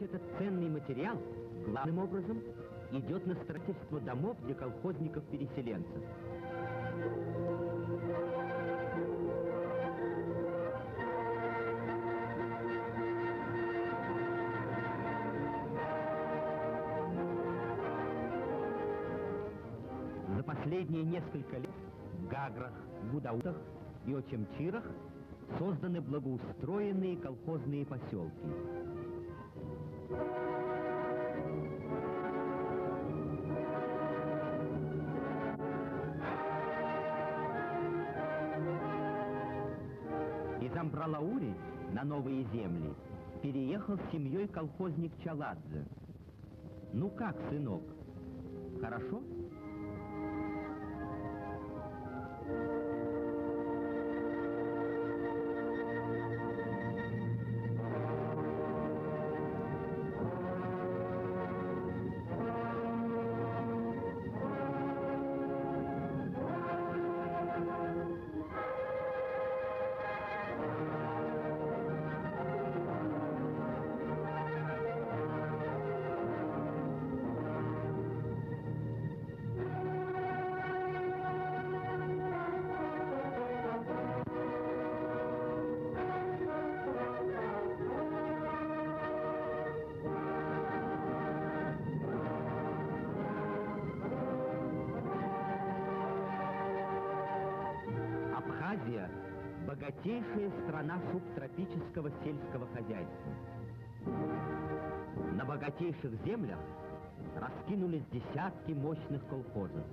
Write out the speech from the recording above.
этот ценный материал главным образом идет на строительство домов для колхозников-переселенцев. За последние несколько лет в Гаграх, Гудаутах и Очемчирах созданы благоустроенные колхозные поселки. Из Амбралаури на новые земли переехал с семьей колхозник Чаладзе. Ну как, сынок, хорошо? Абхазия – богатейшая страна субтропического сельского хозяйства. На богатейших землях раскинулись десятки мощных колхозов.